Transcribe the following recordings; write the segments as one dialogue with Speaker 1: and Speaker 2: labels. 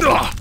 Speaker 1: Ugh.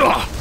Speaker 1: Ugh!